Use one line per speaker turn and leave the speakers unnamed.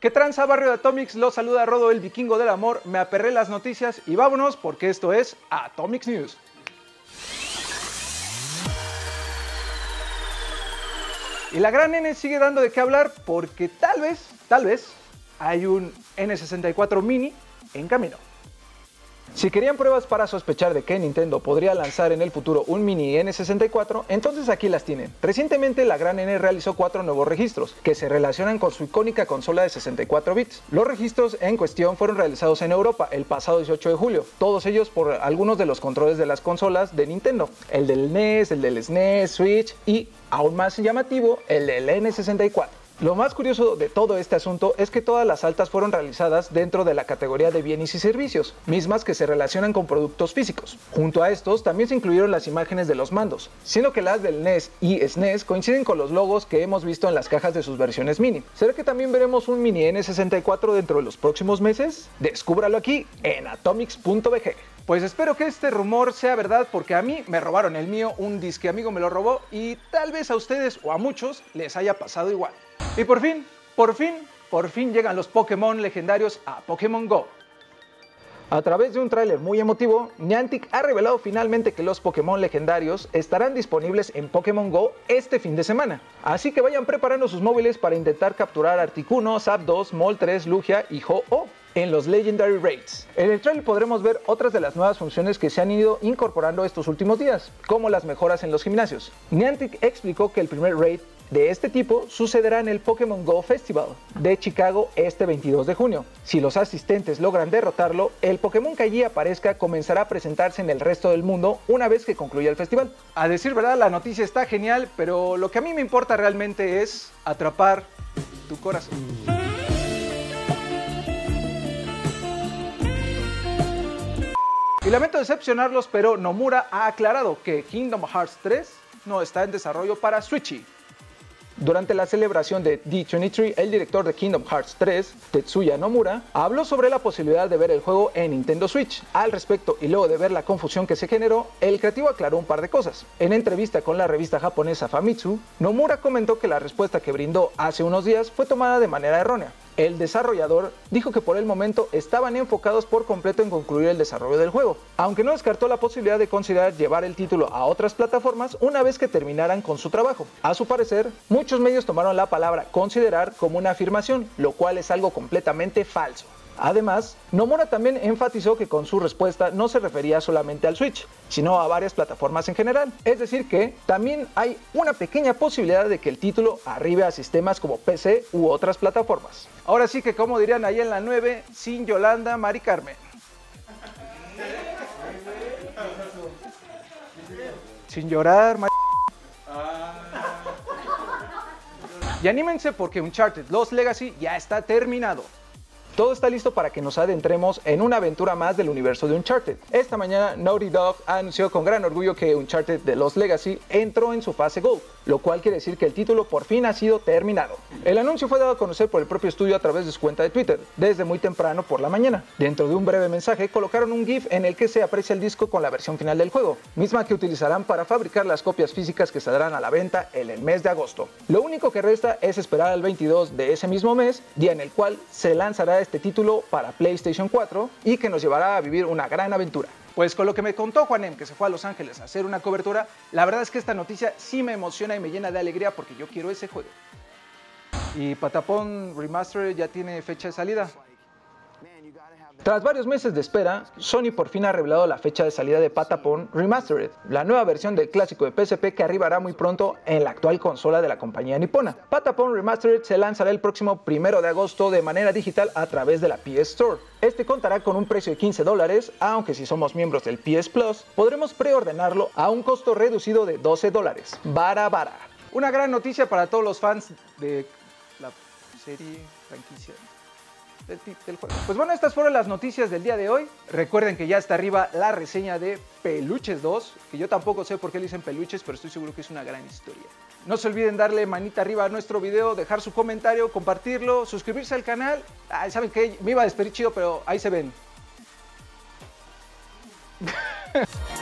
¿Qué tranza barrio de Atomics? Los saluda Rodo el vikingo del amor. Me aperré las noticias y vámonos porque esto es Atomics News. Y la gran N sigue dando de qué hablar porque tal vez, tal vez, hay un N64 mini en camino. Si querían pruebas para sospechar de que Nintendo podría lanzar en el futuro un mini N64, entonces aquí las tienen. Recientemente la Gran N realizó cuatro nuevos registros, que se relacionan con su icónica consola de 64 bits. Los registros en cuestión fueron realizados en Europa el pasado 18 de julio, todos ellos por algunos de los controles de las consolas de Nintendo, el del NES, el del SNES, Switch y, aún más llamativo, el del N64. Lo más curioso de todo este asunto es que todas las altas fueron realizadas dentro de la categoría de bienes y servicios, mismas que se relacionan con productos físicos. Junto a estos también se incluyeron las imágenes de los mandos, siendo que las del NES y SNES coinciden con los logos que hemos visto en las cajas de sus versiones mini. ¿Será que también veremos un mini N64 dentro de los próximos meses? Descúbralo aquí en atomics.bg. Pues espero que este rumor sea verdad porque a mí me robaron el mío, un disque amigo me lo robó y tal vez a ustedes o a muchos les haya pasado igual. Y por fin, por fin, por fin llegan los Pokémon legendarios a Pokémon Go. A través de un tráiler muy emotivo, Niantic ha revelado finalmente que los Pokémon legendarios estarán disponibles en Pokémon Go este fin de semana. Así que vayan preparando sus móviles para intentar capturar Articuno, Zapdos, Moltres, Lugia y Ho-Oh en los Legendary Raids. En el trailer podremos ver otras de las nuevas funciones que se han ido incorporando estos últimos días, como las mejoras en los gimnasios. Niantic explicó que el primer raid de este tipo sucederá en el Pokémon Go Festival de Chicago este 22 de junio. Si los asistentes logran derrotarlo, el Pokémon que allí aparezca comenzará a presentarse en el resto del mundo una vez que concluya el festival. A decir verdad, la noticia está genial, pero lo que a mí me importa realmente es atrapar tu corazón. Lamento decepcionarlos, pero Nomura ha aclarado que Kingdom Hearts 3 no está en desarrollo para Switchy. Durante la celebración de D23, el director de Kingdom Hearts 3, Tetsuya Nomura, habló sobre la posibilidad de ver el juego en Nintendo Switch. Al respecto, y luego de ver la confusión que se generó, el creativo aclaró un par de cosas. En entrevista con la revista japonesa Famitsu, Nomura comentó que la respuesta que brindó hace unos días fue tomada de manera errónea. El desarrollador dijo que por el momento estaban enfocados por completo en concluir el desarrollo del juego, aunque no descartó la posibilidad de considerar llevar el título a otras plataformas una vez que terminaran con su trabajo. A su parecer, muchos medios tomaron la palabra considerar como una afirmación, lo cual es algo completamente falso. Además, Nomura también enfatizó que con su respuesta no se refería solamente al Switch, sino a varias plataformas en general. Es decir que también hay una pequeña posibilidad de que el título arribe a sistemas como PC u otras plataformas. Ahora sí que como dirían ahí en la 9, sin Yolanda, Mari Carmen. Sin llorar, Mari Y anímense porque Uncharted Lost Legacy ya está terminado. Todo está listo para que nos adentremos en una aventura más del universo de Uncharted. Esta mañana Naughty Dog anunció con gran orgullo que Uncharted The Lost Legacy entró en su fase Gold, lo cual quiere decir que el título por fin ha sido terminado. El anuncio fue dado a conocer por el propio estudio a través de su cuenta de Twitter, desde muy temprano por la mañana. Dentro de un breve mensaje colocaron un GIF en el que se aprecia el disco con la versión final del juego, misma que utilizarán para fabricar las copias físicas que saldrán a la venta en el mes de agosto. Lo único que resta es esperar al 22 de ese mismo mes, día en el cual se lanzará este título para PlayStation 4 y que nos llevará a vivir una gran aventura. Pues con lo que me contó Juanem, que se fue a Los Ángeles a hacer una cobertura, la verdad es que esta noticia sí me emociona y me llena de alegría porque yo quiero ese juego. Y Patapón Remastered ya tiene fecha de salida. Tras varios meses de espera, Sony por fin ha revelado la fecha de salida de Patapon Remastered, la nueva versión del clásico de PSP que arribará muy pronto en la actual consola de la compañía nipona. Patapon Remastered se lanzará el próximo 1 de agosto de manera digital a través de la PS Store. Este contará con un precio de 15 dólares, aunque si somos miembros del PS Plus, podremos preordenarlo a un costo reducido de 12 dólares. Bara bara. Una gran noticia para todos los fans de la serie franquicia del, juego. Pues bueno, estas fueron las noticias del día de hoy. Recuerden que ya está arriba la reseña de Peluches 2, que yo tampoco sé por qué le dicen peluches, pero estoy seguro que es una gran historia. No se olviden darle manita arriba a nuestro video, dejar su comentario, compartirlo, suscribirse al canal. Ay, Saben que me iba a despedir chido, pero ahí se ven.